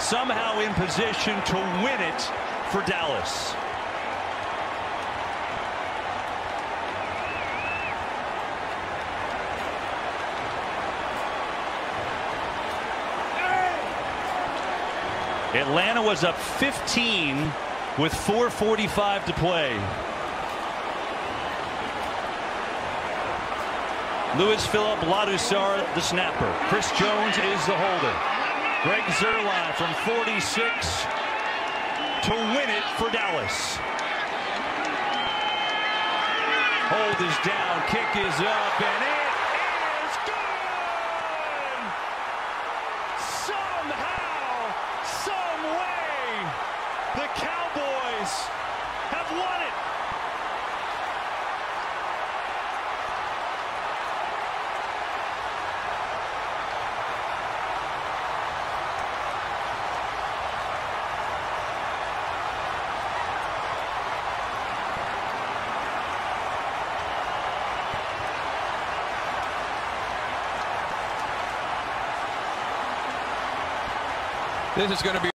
somehow in position to win it for Dallas. Atlanta was up 15 with 4.45 to play. Louis Philippe Ladouceur, the snapper. Chris Jones is the holder. Greg Zuerlein from 46 to win it for Dallas. Hold is down, kick is up, and it is good! Somehow, some way, the Cowboys have won it. This is going to be